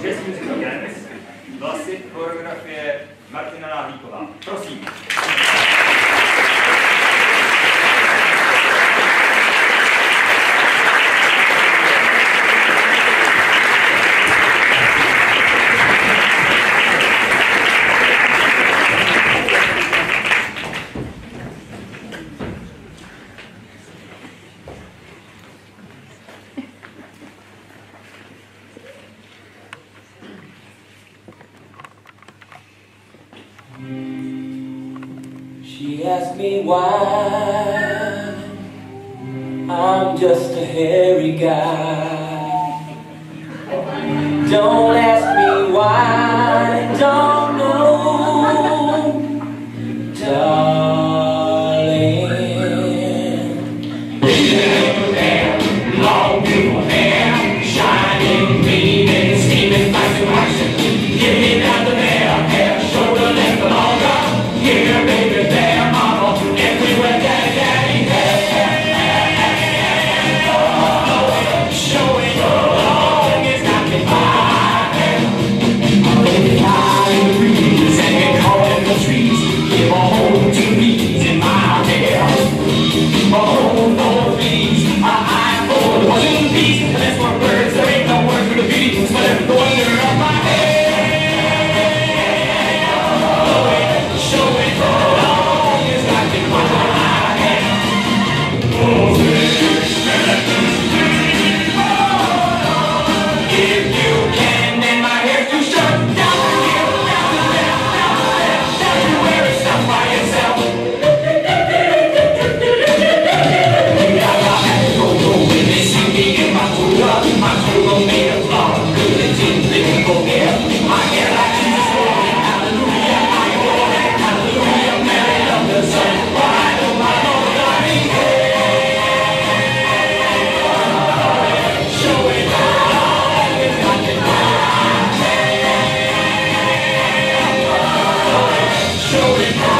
Jazz Musical Dance, choreografie Martina Nahlíková. Prosím. She asked me why. I'm just a hairy guy. Don't ask me why, don't know holy, holy.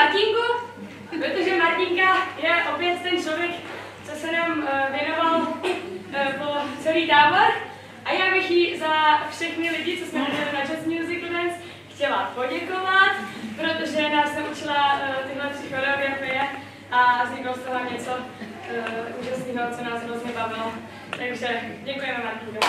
Martinku, protože Martinka je opět ten člověk, co se nám eh, věnoval eh, po celý tábor. A já bych jí za všechny lidi, co jsme měli na Jazz Music Dance, chtěla poděkovat, protože nás naučila eh, tyhle tři choreografie a vzniklo z toho něco úžasného, co nás hrozně bavilo. Takže děkujeme Martinku.